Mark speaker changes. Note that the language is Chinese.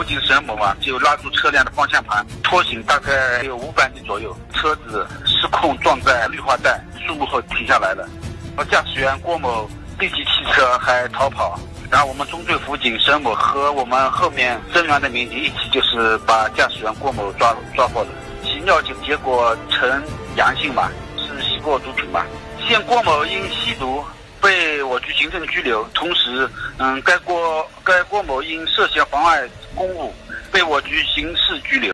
Speaker 1: 辅警沈某啊，就拉住车辆的方向盘，拖行大概有五百米左右，车子失控撞在绿化带树木后停下来了。驾驶员郭某立即弃车还逃跑，然后我们中队辅警沈某和我们后面增援的民警一起就是把驾驶员郭某抓抓获了，其尿检结果呈阳性嘛，是吸过毒品嘛。现郭某因吸。行政拘留，同时，嗯，该郭该郭某因涉嫌妨碍公务，被我局刑事拘留。